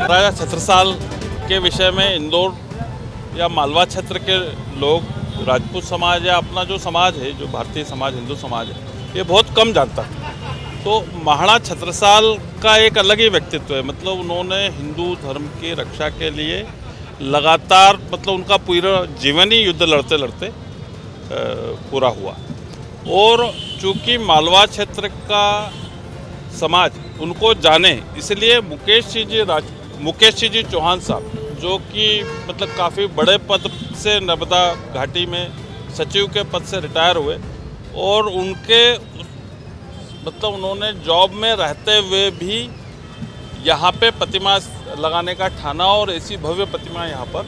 राजा छत्रसाल के विषय में इंदौर या मालवा क्षेत्र के लोग, राजपूत समाज या अपना जो समाज है, जो भारतीय समाज, हिंदू समाज है, ये बहुत कम जानता है। तो महाराणा छत्रसाल का एक अलग ही व्यक्तित्व है। मतलब उन्होंने हिंदू धर्म की रक्षा के लिए लगातार मतलब उनका पूरा जीवन ही युद्ध लड़ते लड़ते पूरा हुआ। और चूँकि मालवा क्षेत्र का समाज उनको जाने, इसलिए मुकेश जी राज मुकेश जी चौहान साहब, जो कि मतलब काफ़ी बड़े पद से नर्मदा घाटी में सचिव के पद से रिटायर हुए और उनके मतलब उन्होंने जॉब में रहते हुए भी यहाँ पे प्रतिमा लगाने का ठाना और ऐसी भव्य प्रतिमा यहाँ पर